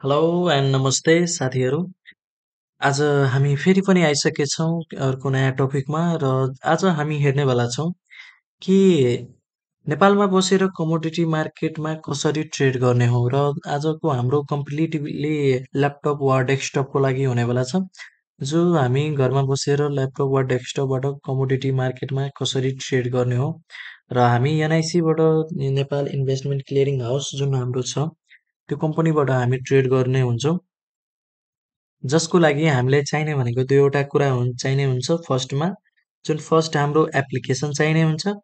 Hello and नमस्ते साथीहरू। आज हामी फेरि पनि आइसकेछौँ अर्को नयाँ टपिकमा र आज हामी हेर्नेवाला छौँ कि नेपालमा बसेर कमोडिटी मार्केटमा कसरी ट्रेड गर्ने हो र आजको हाम्रो कम्प्लिटली ल्यापटप वा डेस्कटपको लागि हुनेवाला छ। जो हामी घरमा बसेर ल्यापटप वा डेस्कटपबाट कमोडिटी मार्केटमा कसरी ट्रेड गर्ने हो र हामी एनआइसीबाट नेपाल इन्भेस्टमेन्ट क्लियरिङ हाउस जुन हाम्रो छ त्यो कम्पनीबाट हामी ट्रेड गर्ने हुन्छौँ। जसको लागि हामीलाई चाहिने भनेको दुईवटा कुरा हुन् चाहिने हुन्छ फर्स्टमा जुन फर्स्ट हाम्रो एप्लिकेसन चाहिने हुन्छ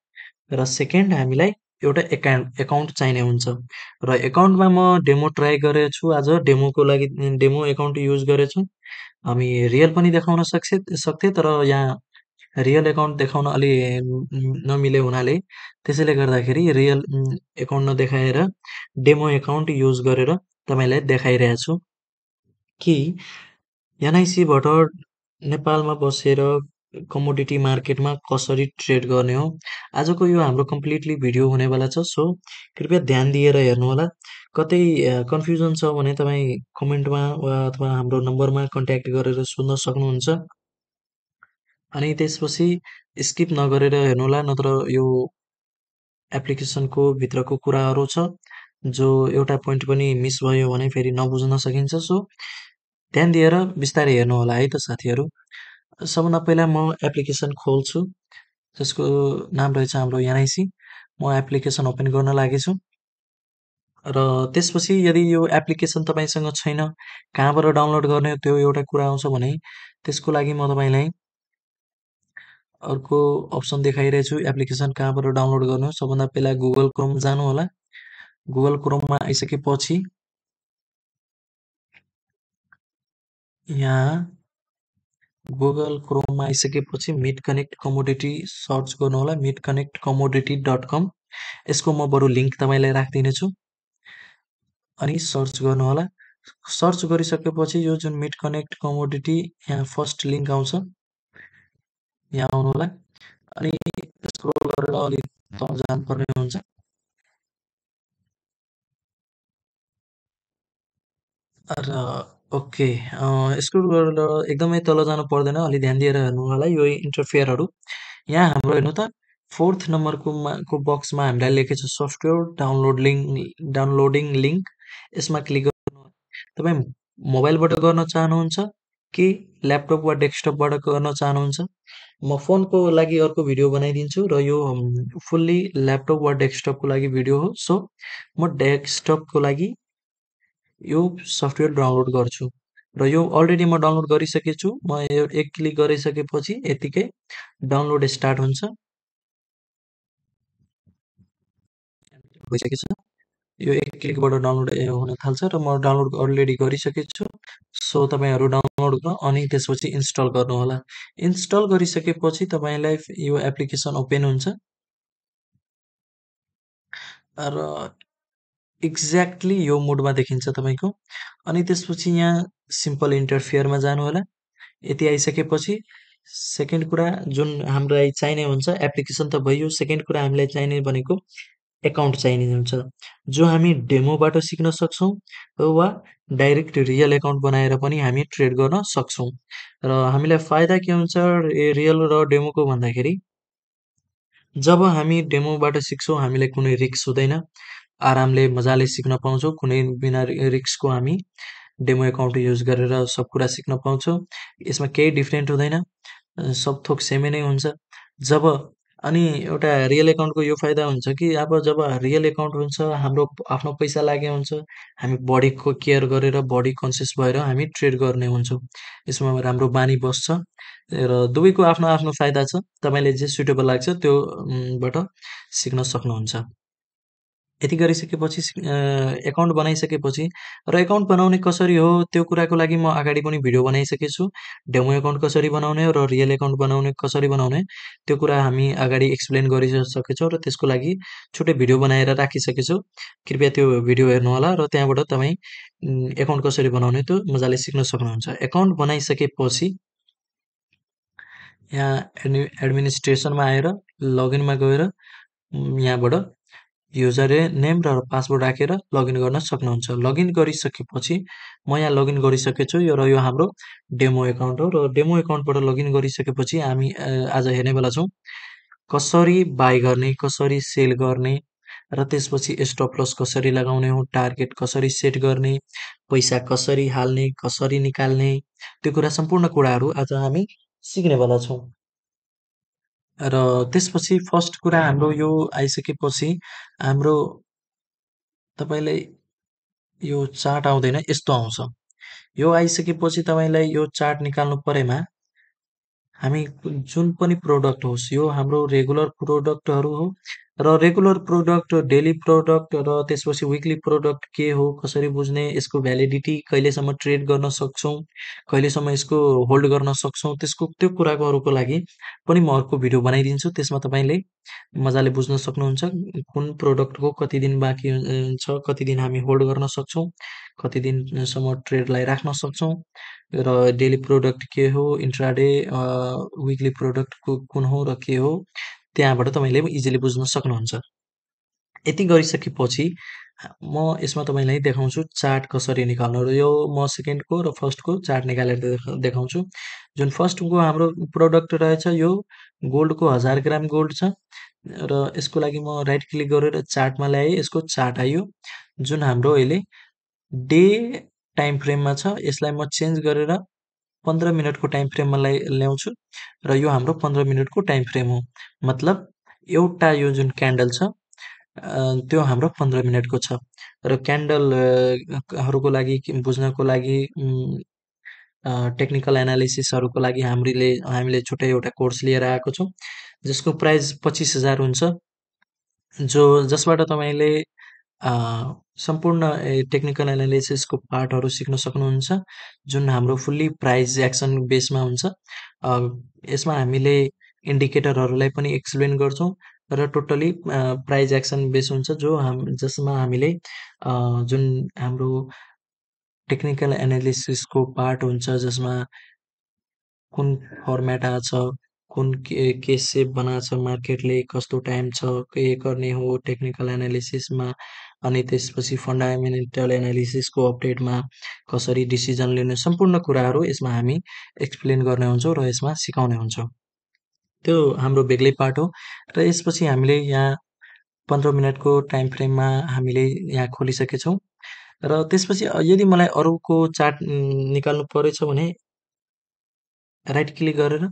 र सेकेन्ड हामीलाई एउटा एकाउन्ट एकाउन्ट चाहिने हुन्छ र एकाउन्टमा म डेमो ट्राई गरेको छु आज डेमोको लागि डेमो एकाउन्ट युज गरेछु। हामी रियल पनि देखाउन सक्से सक्थे तर यहाँ रियल एकाउन्ट देखाउन अलि नमिले हुनाले त्यसैले गर्दाखेरि रियल एकाउन्ट नदेखाएर डेमो एकाउन्ट युज गरेर तपाईँलाई देखाइरहेको छु कि एनआइसीबाट नेपालमा बसेर कमोडिटी मार्केटमा कसरी ट्रेड गर्ने हो। आजको यो हाम्रो कम्प्लिटली भिडियो हुनेवाला छ सो कृपया ध्यान दिएर हेर्नुहोला। कतै कन्फ्युजन छ भने तपाईँ कमेन्टमा वा अथवा हाम्रो नम्बरमा कन्ट्याक्ट गरेर सोध्न सक्नुहुन्छ। अनि त्यसपछि स्किप नगरेर हेर्नुहोला नत्र यो एप्लिकेसनको भित्रको कुराहरू छ जो एउटा पोइन्ट पनि मिस भयो भने फेरि नबुझ्न सकिन्छ सो ध्यान दिएर बिस्तारै हेर्नुहोला है त साथीहरू। सबभन्दा पहिला म एप्लिकेसन खोल्छु जसको नाम रहेछ हाम्रो एनआइसी म एप्लिकेसन ओपन गर्न लागेछु। र त्यसपछि यदि यो एप्लिकेसन तपाईँसँग छैन कहाँबाट डाउनलोड गर्ने त्यो एउटा कुरा आउँछ भने त्यसको लागि म तपाईँलाई अर्को अप्सन देखाइरहेछु एप्लिकेसन कहाँबाट डाउनलोड गर्नु? सबभन्दा पहिला गुगल क्रोम जानुहोला। गुगल क्रोममा आइसकेपछि यहाँ गुगल क्रोममा आइसकेपछि मिट कनेक्ट कमोडिटी सर्च गर्नुहोला meet connect commodity dot com यसको म बरु लिङ्क तपाईँलाई राखिदिने छु। अनि सर्च गर्नुहोला सर्च गरिसकेपछि यो जुन मिट कनेक्ट कमोडिटी यहाँ फर्स्ट लिङ्क आउँछ। यहाँ आउनुहोला अनि स्क्रोल गरेर अलिक तल जानुपर्ने हुन्छ। र ओके स्क्रोल गरेर एकदमै तल जानु पर्दैन अलि ध्यान दिएर हेर्नु होला यो इन्टरफेयरहरू। यहाँ हाम्रो हेर्नु त फोर्थ नम्बरको को बक्समा हामीलाई लेखेको छ software download link downloading link. यसमा क्लिक गर्नु तपाईँ मोबाइलबाट गर्न चाहनुहुन्छ कि ल्यापटप वा डेस्कटपबाट गर्न चाहनुहुन्छ? म फोनको लागि अर्को भिडियो बनाइदिन्छु र यो फुल्ली ल्यापटप वा डेस्कटपको लागि भिडियो हो। सो म डेस्कटपको लागि यो सफ्टवेयर डाउनलोड गर्छु। र यो अलरेडी म डाउनलोड गरिसकेको छु म यो एक क्लिक गरिसकेपछि यतिकै डाउनलोड स्टार्ट हुन्छ। भइसकेको छ यो एक क्लिकबाट डाउनलोड हुन थाल्छ र म डाउनलोड अलरेडी गरिसकेको छु सो तपाईँहरू डाउनलोड गर्न अनि त्यसपछि इन्स्टल गर्नुहोला। इन्स्टल गरिसकेपछि तपाईँलाई यो एप्लिकेसन ओपन हुन्छ। र एक्ज्याक्टली यो मोडमा देखिन्छ तपाईँको। अनि त्यसपछि यहाँ सिम्पल इन्टरफेयरमा जानु होला यति आइसकेपछि सेकेन्ड कुरा जुन हामीलाई चाहिने हुन्छ एप्लिकेसन त भयो। सेकेन्ड कुरा हामीलाई चाहिने भनेको एकाउन्ट चाहिने हुन्छ। जो हामी डेमोबाट सिक्न सक्छौँ वा डाइरेक्ट रियल एकाउन्ट बनाएर पनि हामी ट्रेड गर्न सक्छौँ। र हामीलाई फाइदा के हुन्छ रियल र डेमोको भन्दाखेरि जब हामी डेमोबाट सिक्छौँ हामीलाई कुनै रिक्स हुँदैन। आरामले मजाले सिक्न पाउँछौँ। कुनै बिना रिक्सको हामी डेमो एकाउन्ट युज गरेर सब कुरा सिक्न पाउँछौँ। यसमा केही डिफ्रेन्ट हुँदैन। सब थोक सेमै नै हुन्छ। जब अनि एउटा रियल एकाउन्टको यो फाइदा हुन्छ कि अब जब रियल एकाउन्ट हुन्छ हाम्रो आफ्नो पैसा लागे हुन्छ हामी बडीको केयर गरेर बडी कन्सियस भएर हामी ट्रेड गर्ने हुन्छौँ। यसमा राम्रो बानी बस्छ। र दुवैको आफ्नो आफ्नो फाइदा छ। तपाईँले जे सुटेबल लाग्छ त्योबाट सिक्न सक्नुहुन्छ। यति गरिसकेपछि एकाउन्ट बनाइसकेपछि र एकाउन्ट बनाउने कसरी हो त्यो कुराको लागि म अगाडि पनि भिडियो बनाइसकेको छु डेमो एकाउन्ट कसरी बनाउने र रियल एकाउन्ट बनाउने कसरी बनाउने त्यो कुरा हामी अगाडि एक्सप्लेन गरिसकेछौँ र त्यसको लागि छुट्टै भिडियो बनाएर राखिसकेछु। कृपया त्यो भिडियो हेर्नुहोला र त्यहाँबाट तपाईँ एकाउन्ट कसरी बनाउने त्यो मजाले सिक्न सक्नुहुन्छ। एकाउन्ट बनाइसकेपछि यहाँ एडमि एडमिनिस्ट्रेसनमा आएर लगइनमा गएर यहाँबाट युजर नेम र पासवर्ड राखेर लगइन गर्न सक्नुहुन्छ। लगइन गरिसकेपछि म यहाँ लगइन गरिसकेको छु यो र यो हाम्रो डेमो एकाउन्ट हो र डेमो एकाउन्टबाट लगइन गरिसकेपछि हामी आज हेर्नेवाला छौँ। कसरी बाई गर्ने कसरी सेल गर्ने र त्यसपछि स्टप लस कसरी लगाउने हो टार्गेट कसरी सेट गर्ने पैसा कसरी हाल्ने कसरी निकाल्ने त्यो कुरा सम्पूर्ण कुराहरू आज हामी सिक्नेवाला छौँ। र त्यसपछि फर्स्ट कुरा हाम्रो यो आइसकेपछि हाम्रो तपाईँलाई यो चार्ट आउँदैन यस्तो आउँछ। यो आइसकेपछि तपाईँलाई यो चार्ट निकाल्नु परेमा हामी जुन पनि प्रोडक्ट होस् यो हाम्रो रेगुलर प्रोडक्टहरू हो। र रेगुलर प्रोडक्ट डेली प्रोडक्ट र त्यसपछि विकली प्रोडक्ट के हो कसरी बुझ्ने यसको भ्यालिडिटी कहिलेसम्म ट्रेड गर्न सक्छौँ कहिलेसम्म यसको होल्ड गर्न सक्छौँ त्यसको त्यो कुराकोहरूको लागि पनि म अर्को भिडियो बनाइदिन्छु। त्यसमा तपाईँले मजाले बुझ्न सक्नुहुन्छ कुन प्रोडक्टको कति दिन बाँकी हुन्छ कति दिन हामी होल्ड गर्न सक्छौँ कति दिनसम्म ट्रेडलाई राख्न सक्छौँ। र डेली प्रोडक्ट के हो इन्ट्राडे विकली प्रोडक्ट कुन हो र के हो त्यहाँबाट तपाईँले इजिली बुझ्न सक्नुहुन्छ। यति गरिसकेपछि म यसमा तपाईँलाई देखाउँछु चार्ट कसरी निकाल्नु र यो म सेकेन्डको र फर्स्टको चार्ट निकालेर देखाउँछु। जुन फर्स्टको हाम्रो प्रोडक्ट रहेछ यो गोल्डको हजार ग्राम गोल्ड छ र यसको लागि म राइट क्लिक गरेर चार्टमा ल्याएँ यसको चार्ट आयो। जुन हाम्रो अहिले डे टाइम फ्रेममा छ। यसलाई म चेन्ज गरेर पन्ध्र मिनटको टाइम फ्रेममा ल्याउँछु र यो हाम्रो पन्ध्र मिनटको टाइम फ्रेम हो। मतलब एउटा यो जुन क्यान्डल छ त्यो हाम्रो पन्ध्र मिनटको छ र क्यान्डलहरूको लागि बुझ्नको लागि टेक्निकल एनालिसिसहरूको लागि हामीले हामीले छुट्टै एउटा कोर्स लिएर आएको छौँ जसको प्राइस पच्चिस हजार हुन्छ। जो जसबाट तपाईँले सम्पूर्ण टेक्निकल एनालिसिसको पार्टहरू सिक्न सक्नुहुन्छ जुन हाम्रो फुल्ली प्राइज एक्सन बेसमा हुन्छ। यसमा हामीले इन्डिकेटरहरूलाई पनि एक्सप्लेन गर्छौँ र टोटली प्राइज एक्सन बेस हुन्छ जो हाम जसमा हामीले जुन हाम्रो टेक्निकल एनालिसिसको पार्ट हुन्छ जसमा कुन फर्मेट आएको छ कुन के के सेप बनाएको छ मार्केटले कस्तो टाइम छ के गर्ने हो टेक्निकल एनालिसिसमा अनि त्यसपछि फन्डामेन्टल एनालिसिसको अपडेटमा कसरी डिसिजन लिने सम्पूर्ण कुराहरू यसमा हामी एक्सप्लेन गर्ने हुन्छौँ र यसमा सिकाउने हुन्छौँ। त्यो हाम्रो बेग्लै पार्ट हो र यसपछि हामीले यहाँ पन्ध्र मिनटको टाइम फ्रेममा हामीले यहाँ खोलिसकेछौँ र त्यसपछि यदि मलाई अरूको चार्ट निकाल्नु परेछ भने राइट क्लिक गरेर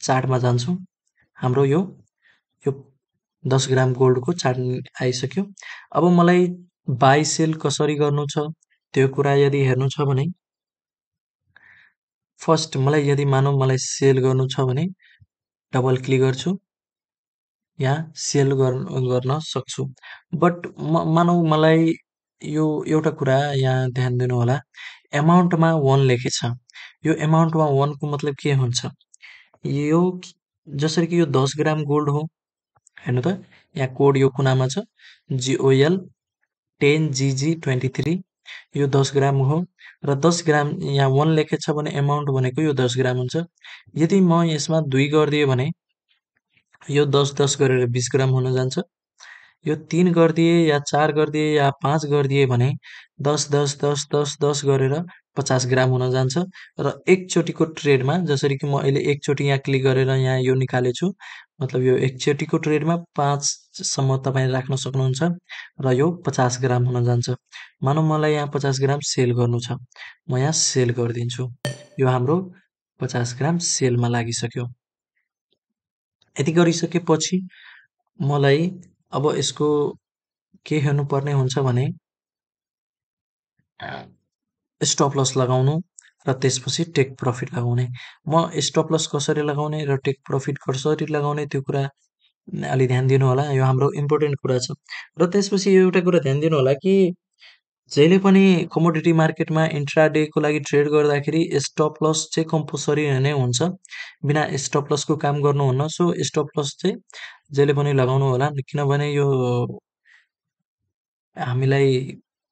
चार्टमा जान्छौँ। हाम्रो यो यो दस ग्राम गोल्डको चार्ट आइसक्यो। अब मलाई बाई सेल कसरी गर्नु छ त्यो कुरा यदि हेर्नु छ भने फर्स्ट मलाई यदि मानौँ मलाई सेल गर्नु छ भने डबल क्लिक गर्छु यहाँ सेल गर्न सक्छु। बट मानौ मलाई यो एउटा कुरा यहाँ ध्यान दिनु होला एमाउन्टमा वान लेखेछ। यो एमाउन्टमा वानको मतलब के हुन्छ? यो जसरी कि यो दस ग्राम गोल्ड हो हेर्नु त यहाँ कोड यो कुनामा छ? GOL ten GG twenty three. यो दस ग्राम हो र दस ग्राम यहाँ वान लेखेको छ भने एमाउन्ट भनेको यो दस ग्राम हुन्छ। यदि म यसमा दुई गरिदिएँ भने यो दस दस गरेर बिस ग्राम हुन जान्छ। यो तिन गरिदिए या चार गरिदिए या पाँच गरिदिए भने दस दस दस दस दस गरेर पचास ग्राम हुन जान्छ। र एकचोटिको ट्रेडमा जसरी कि म अहिले एकचोटि यहाँ क्लिक गरेर यहाँ यो निकालेछु मतलब यो एकचोटिको ट्रेडमा पाँचसम्म तपाईँ राख्न सक्नुहुन्छ र यो पचास ग्राम हुन जान्छ। मानौ मलाई यहाँ पचास ग्राम सेल गर्नु छ। म यहाँ सेल गरिदिन्छु। यो हाम्रो पचास ग्राम सेलमा लागिसक्यो। यति गरिसकेपछि मलाई अब यसको के हेर्नुपर्ने हुन्छ भने स्टप लस लगाउनु र त्यसपछि टेक प्रफिट लगाउने। म स्टप लस कसरी लगाउने र टेक प्रफिट कसरी लगाउने त्यो कुरा अलि ध्यान दिनु होला यो हाम्रो इम्पोर्टेन्ट कुरा छ। र त्यसपछि एउटा कुरा ध्यान दिनु होला कि जहिले पनि कमोडिटी मार्केटमा इन्ट्राडेको लागि ट्रेड गर्दाखेरि स्टप लस चाहिँ कम्पलसरी नै हुन्छ। बिना स्टप लसको काम गर्नुहुन्न। सो स्टप लस चाहिँ जहिले पनि लगाउनु होला किनभने यो हामीलाई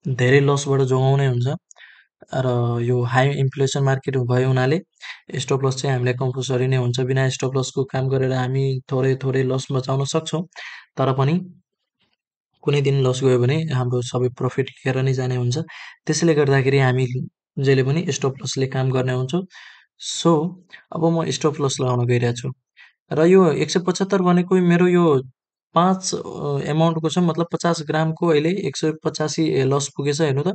धेरै लसबाट जोगाउने हुन्छ र यो हाई इन्फ्लेसन मार्केट भयो हुनाले स्टप लस चाहिँ हामीलाई कम्पलसरी नै हुन्छ। बिना स्टप लसको काम गरेर हामी थोरै थोरै लस बचाउन सक्छौँ तर पनि कुनै दिन लस गयो भने हाम्रो सबै प्रफिट खेर नै जाने हुन्छ। त्यसैले गर्दाखेरि हामी जहिले पनि स्टप लसले काम गर्ने हुन्छौँ। सो अब म स्टप लस लगाउन गइरहेको र यो एक सय पचहत्तर भनेको मेरो यो पाँच एमाउन्टको छ मतलब पचास ग्रामको अहिले एक सय पचासी लस पुगेछ हेर्नु त।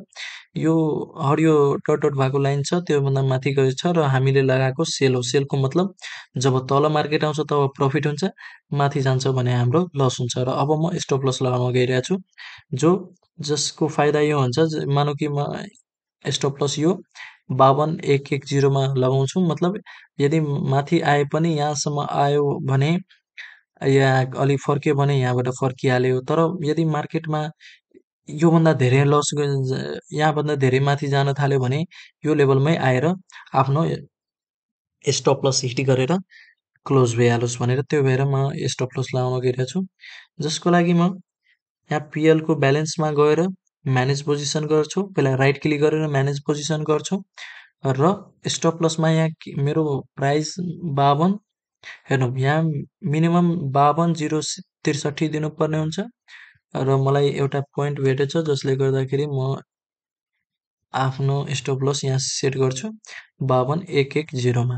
यो हरियो डट डट भएको लाइन छ त्योभन्दा माथि गएको छ र हामीले लगाएको सेल हो। सेलको मतलब जब तल मार्केट आउँछ तब प्रफिट हुन्छ माथि जान्छ भने हाम्रो लस हुन्छ। र अब म स्टप लस लगाउन गइरहेको छु जो जसको फाइदा यो हुन्छ मानौँ कि म स्टप लस यो बावन एक एक जिरोमा लगाउँछु। मतलब यदि माथि आए पनि यहाँसम्म आयो भने या अलिक फर्क्यो भने यहाँबाट फर्किहाल्यो। तर यदि मार्केटमा योभन्दा धेरै लस यहाँभन्दा धेरै माथि जान थाल्यो भने यो लेभलमै आएर आफ्नो स्टप लस हिट गरेर क्लोज भइहालोस् भनेर त्यो भएर म स्टप लस लगाउन गइरहेको छु जसको लागि म यहाँ पिएलको ब्यालेन्समा गएर म्यानेज पोजिसन गर्छु। पहिला राइट क्लिक गरेर म्यानेज पोजिसन गर्छु। र स्टप लसमा यहाँ मेरो प्राइस बावन। हेर्नु यहाँ मिनिमम बावन जिरो त्रिसठी दिनुपर्ने हुन्छ। र मलाई एउटा पोइन्ट भेटेछ जसले गर्दाखेरि म आफ्नो स्टप लस यहाँ सेट गर्छु। बावन एक एक जिरोमा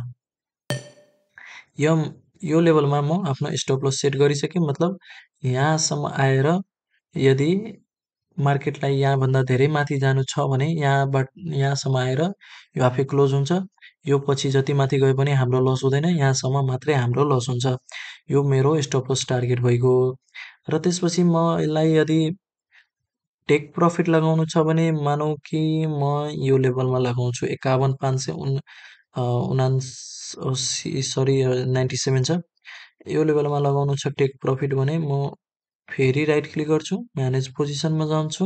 यो यो लेभलमा म आफ्नो स्टप लस सेट गरिसकेँ। मतलब यहाँसम्म आएर यदि मार्केटलाई यहाँभन्दा धेरै माथि जानु छ भने यहाँबाट यहाँसम्म आएर यो आफै क्लोज हुन्छ। यो पछि जति माथि गए पनि हाम्रो लस हुँदैन यहाँसम्म मात्रै हाम्रो लस हुन्छ। यो मेरो स्टप लस टार्गेट भइगयो। र त्यसपछि म यसलाई यदि टेक प्रफिट लगाउनु छ भने मानौँ कि म यो लेभलमा लगाउँछु। एकाउन्न पाँच सय उन् उनासी सरी नाइन्टी सेभेन छ। यो लेभलमा लगाउनु छ टेक प्रफिट भने म फेरि राइट क्लिक गर्छु म्यानेज पोजिसनमा जान्छु।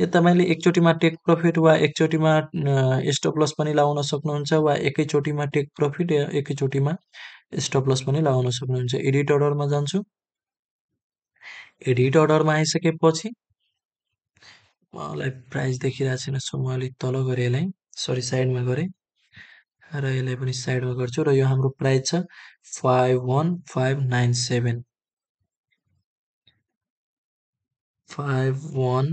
यो तपाईँले एकचोटिमा टेक प्रफिट वा एकचोटिमा स्टप लस पनि लगाउन सक्नुहुन्छ वा एकैचोटिमा टेक प्रफिट या एकैचोटिमा स्टप लस पनि लगाउन सक्नुहुन्छ। एडिट अर्डरमा जान्छु। एडिट अर्डरमा आइसकेपछि मलाई प्राइस देखिरहेको छैन सो म अलिक तल गरेँ यसलाई। सरी साइडमा गरेँ। र यसलाई पनि साइडमा गर्छु। र यो हाम्रो प्राइस छ five one five nine seven five one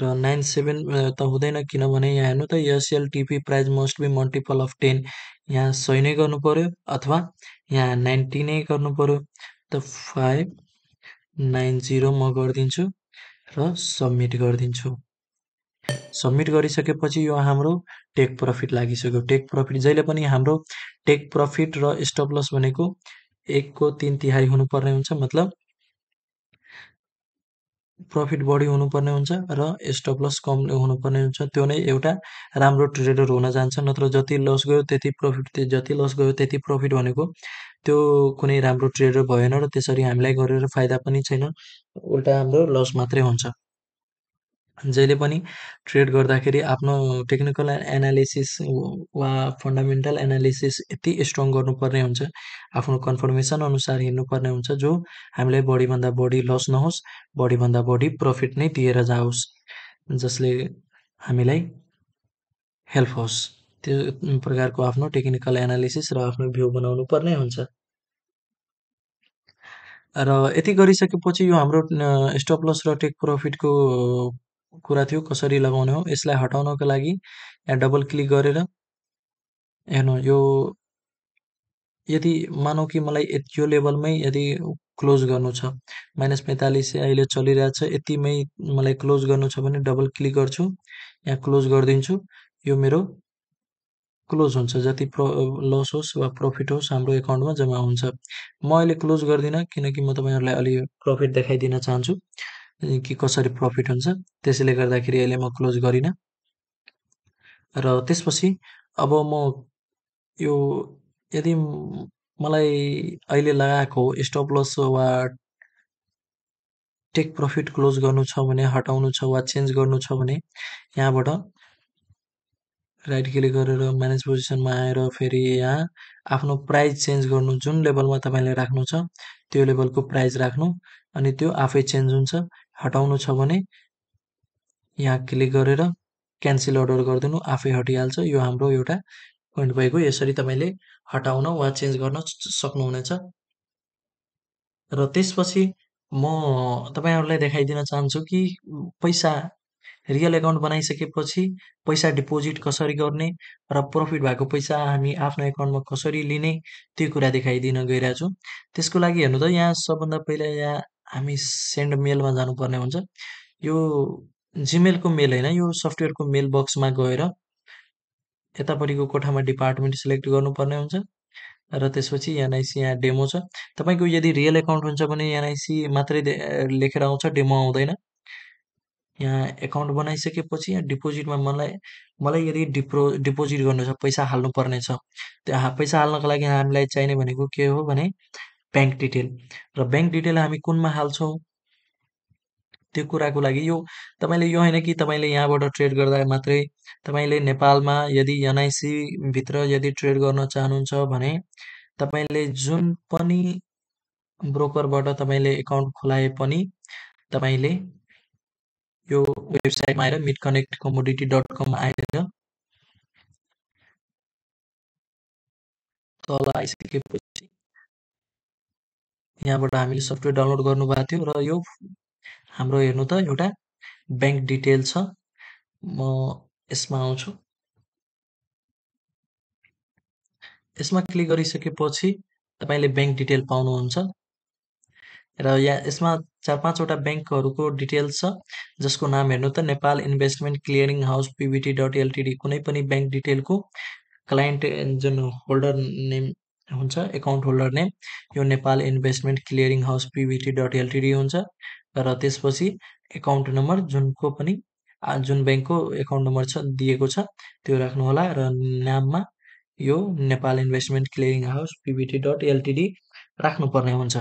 र नाइन सेभेन त हुँदैन किनभने यहाँ हेर्नु त SLTP price must be multiple of ten यहाँ सही नै गर्नु पऱ्यो अथवा यहाँ नाइन्टी नै गर्नु पऱ्यो त फाइभ नाइन जिरो म गरिदिन्छु र सब्मिट गरिदिन्छु। सब्मिट गरिसकेपछि यो हाम्रो टेक प्रफिट लागिसक्यो। टेक प्रफिट जहिले पनि हाम्रो टेक प्रफिट र स्टप लस भनेको एकको तिन तिहाई हुनुपर्ने हुन्छ। मतलब प्रफिट बढी हुनुपर्ने हुन्छ र स्टप लस कम हुनुपर्ने हुन्छ। त्यो नै एउटा राम्रो ट्रेडर हुन जान्छ नत्र जति लस गयो त्यति प्रफिट जति लस गयो त्यति प्रफिट भनेको त्यो कुनै राम्रो ट्रेडर भएन र त्यसरी हामीलाई गरेर फाइदा पनि छैन। उल्टा हाम्रो लस मात्रै हुन्छ। जहिले पनि ट्रेड गर्दाखेरि आफ्नो टेक्निकल एनालिसिस वा फन्डामेन्टल एनालिसिस यति स्ट्रङ गर्नुपर्ने हुन्छ आफ्नो कन्फर्मेसन अनुसार हिँड्नुपर्ने हुन्छ जो हामीलाई बढीभन्दा बढी लस नहोस् बढीभन्दा बढी प्रफिट नै दिएर जाओस् जसले हामीलाई हेल्प होस्। त्यो प्रकारको आफ्नो टेक्निकल एनालिसिस र आफ्नो भ्यू बनाउनु पर्ने हुन्छ। र यति गरिसकेपछि यो हाम्रो स्टप लस र टेक प्रफिटको कुरा थियो कसरी लगाउने हो यसलाई हटाउनको लागि यहाँ डबल क्लिक गरेर हेर्नु यो यदि मानौँ कि मलाई यो लेभलमै यदि क्लोज गर्नु छ माइनस पैँतालिस अहिले चलिरहेछ यतिमै मलाई क्लोज गर्नु छ भने डबल क्लिक गर्छु यहाँ क्लोज गरिदिन्छु यो मेरो क्लोज हुन्छ जति प्र लस होस् वा प्रफिट होस् हाम्रो एकाउन्टमा जम्मा हुन्छ। म अहिले क्लोज गर्दिनँ किनकि म तपाईँहरूलाई अलि प्रफिट देखाइदिन चाहन्छु। कि कसरी प्रफिट हुन्छ त्यसैले गर्दाखेरि अहिले म क्लोज गरिनँ। र त्यसपछि अब म यो यदि मलाई अहिले लगाएको स्टप लस वा टेक प्रफिट क्लोज गर्नु छ भने हटाउनु छ वा चेन्ज गर्नु छ भने यहाँबाट राइट क्लिक गरेर म्यानेज पोजिसनमा आएर फेरि यहाँ आफ्नो प्राइस चेन्ज गर्नु जुन लेभलमा तपाईँले राख्नु छ त्यो लेभलको प्राइस राख्नु अनि त्यो आफै चेन्ज हुन्छ। हटाउनु छ भने यहाँ क्लिक गरेर क्यान्सल अर्डर गरिदिनु आफै हटिहाल्छ। यो हाम्रो एउटा पोइन्ट भएको यसरी तपाईँले हटाउन वा चेन्ज गर्न सक्नुहुनेछ। र त्यसपछि म तपाईँहरूलाई देखाइदिन चाहन्छु कि पैसा रियल एकाउन्ट बनाइसकेपछि पैसा डिपोजिट कसरी गर्ने र प्रफिट भएको पैसा हामी आफ्नो एकाउन्टमा कसरी लिने त्यो कुरा देखाइदिन गइरहेको त्यसको लागि हेर्नु त यहाँ सबभन्दा पहिला यहाँ हामी सेन्ड मेलमा जानुपर्ने हुन्छ। यो जिमेलको मेल होइन यो सफ्टवेयरको मेल बक्समा गएर यतापट्टिको कोठामा डिपार्टमेन्ट सिलेक्ट गर्नुपर्ने हुन्छ र त्यसपछि एनआइसी यहाँ डेमो छ। तपाईँको यदि रियल एकाउन्ट हुन्छ भने एनआइसी मात्रै लेखेर आउँछ डेमो आउँदैन। यहाँ एकाउन्ट बनाइसकेपछि यहाँ डिपोजिटमा मलाई मलाई यदि डिप्रो डिपोजिट गर्नु छ पैसा हाल्नु पर्ने छ त्यो पैसा हाल्नको लागि हामीलाई चाहिने भनेको के हो भने ब्याङ्क डिटेल र ब्याङ्क डिटेल हामी कुनमा हाल्छौँ? त्यो कुराको लागि यो तपाईँले यो होइन कि तपाईँले यहाँबाट ट्रेड गर्दा मात्रै तपाईँले नेपालमा यदि भित्र यदि ट्रेड गर्न चाहनुहुन्छ भने तपाईँले जुन पनि ब्रोकरबाट तपाईँले एकाउन्ट खोलाए पनि तपाईँले यो वेबसाइटमा आएर meet connect commodity dot com आएर तल आइसकेपछि यहाँबाट हामीले सफ्टवेयर डाउनलोड गर्नुभएको थियो र यो हाम्रो हेर्नु त एउटा ब्याङ्क डिटेल छ। म यसमा आउँछु। यसमा क्लिक गरिसकेपछि तपाईँले ब्याङ्क डिटेल पाउनुहुन्छ। र यहाँ यसमा चार पाँचवटा ब्याङ्कहरूको डिटेल्स छ जसको नाम हेर्नु त Nepal investment clearing house PVT dot LTD कुनै पनि ब्याङ्क डिटेलको क्लाइन्ट जुन होल्डर नेम हुन्छ। एकाउन्ट होल्डर नेम यो Nepal investment clearing house PVT dot LTD हुन्छ। र त्यसपछि एकाउन्ट नम्बर जुनको पनि जुन ब्याङ्कको एकाउन्ट नम्बर छ दिएको छ त्यो राख्नुहोला र नाममा यो Nepal investment clearing house PVT dot LTD राख्नुपर्ने हुन्छ।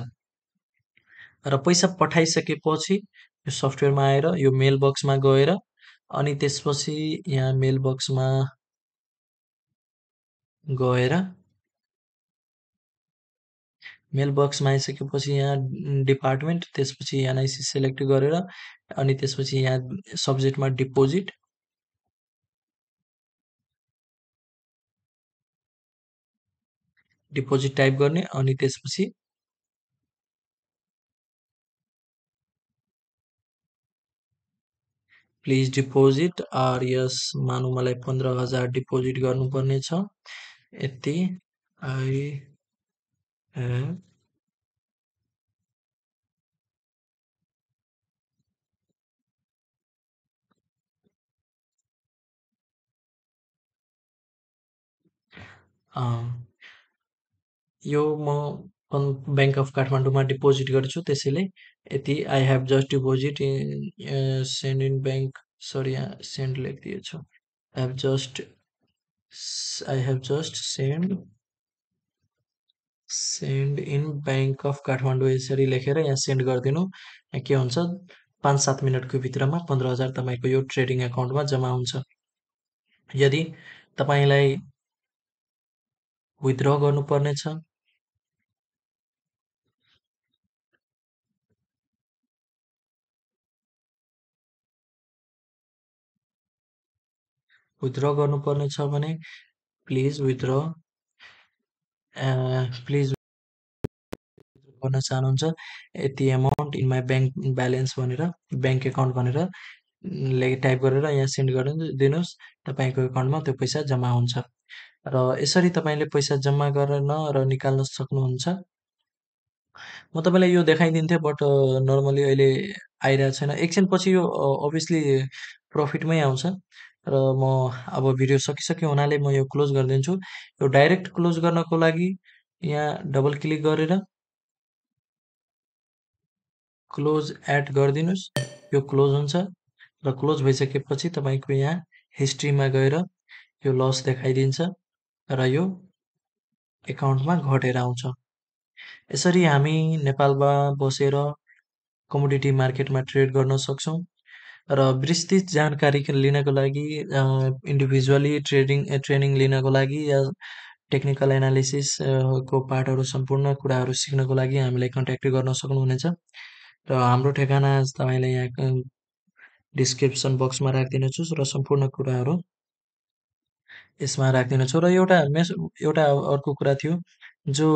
र पैसा पठाइसकेपछि यो सफ्टवेयरमा आएर यो मेल बक्समा गएर अनि त्यसपछि यहाँ मेल बक्समा गएर मेल बक्समा आइसकेपछि यहाँ डिपार्टमेन्ट त्यसपछि एनआइसी सेलेक्ट गरेर अनि त्यसपछि यहाँ सब्जेक्टमा डिपोजिट डिपोजिट टाइप गर्ने अनि त्यसपछि प्लिज डिपोजिट आर यस मानौँ मलाई पन्ध्र हजार डिपोजिट गर्नुपर्ने छ यति आई यो म ब्याङ्क अफ काठमाडौँमा डिपोजिट गर्छु त्यसैले यति I have just deposit in send in bank sorry यहाँ send लेखिदिएछु I have just I have just send send in bank of Kathmandu यसरी लेखेर यहाँ सेन्ड गरिदिनु। के हुन्छ? पाँच सात मिनटको भित्रमा पन्ध्र हजार तपाईँको यो ट्रेडिङ एकाउन्टमा जम्मा हुन्छ। यदि तपाईँलाई विथड्र गर्नुपर्ने छ विथड्र गर्नुपर्ने छ भने प्लिज विथड्र प्लिज गर्न चाहनुहुन्छ यति amount in my bank balance भनेर ब्याङ्क एकाउन्ट भनेर ले टाइप गरेर यहाँ सेन्ड गरिदिनुहोस् तपाईँको एकाउन्टमा त्यो पैसा जम्मा हुन्छ। र यसरी तपाईँले पैसा जम्मा गर्न र निकाल्न सक्नुहुन्छ। म तपाईँलाई यो देखाइदिन्थेँ बट नर्मली अहिले आइरहेको छैन। एकछिनपछि यो अभियसली प्रफिटमै आउँछ। र म अब भिडियो सकिसक्यो हुनाले म यो क्लोज गरिदिन्छु। यो डाइरेक्ट क्लोज गर्नको लागि यहाँ डबल क्लिक गरेर क्लोज एड गरिदिनुहोस्। यो क्लोज हुन्छ र क्लोज भइसकेपछि तपाईँको यहाँ हिस्ट्रीमा गएर यो लस देखाइदिन्छ र यो एकाउन्टमा घटेर आउँछ। यसरी हामी नेपालमा बसेर कमोडिटी मार्केटमा ट्रेड गर्न सक्छौँ। र विस्तृत जानकारी लिनको लागि इन्डिभिजुअली ट्रेडिङ ट्रेनिङ लिनको लागि या टेक्निकल एनालिसिस को पार्टहरू सम्पूर्ण कुराहरू सिक्नको लागि हामीलाई कन्ट्याक्ट गर्न सक्नुहुनेछ। र हाम्रो ठेगाना तपाईँले यहाँ डिस्क्रिप्सन बक्समा राखिदिनेछु र सम्पूर्ण कुराहरू यसमा राखिदिनेछु। र एउटा मेस एउटा अर्को कुरा थियो जो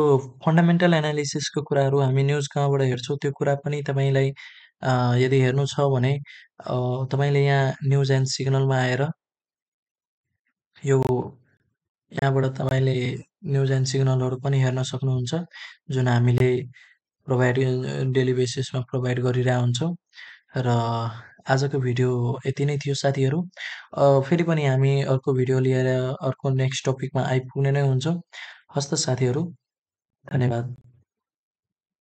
फन्डामेन्टल एनालिसिसको कुराहरू हामी न्युज कहाँबाट हेर्छौँ त्यो कुरा पनि तपाईँलाई यदि हेर्नु छ भने तपाईँले यहाँ न्युज एन्ड सिग्नलमा आएर यो यहाँबाट तपाईँले न्युज एन्ड सिग्नलहरू पनि हेर्न सक्नुहुन्छ जुन हामीले प्रोभाइड डेली बेसिसमा प्रोभाइड गरिरहेको हुन्छौँ। र आजको भिडियो यति नै थियो साथीहरू। फेरि पनि हामी अर्को भिडियो लिएर अर्को नेक्स्ट टपिकमा आइपुग्ने नै हुन्छौँ। हस्त साथीहरू धन्यवाद।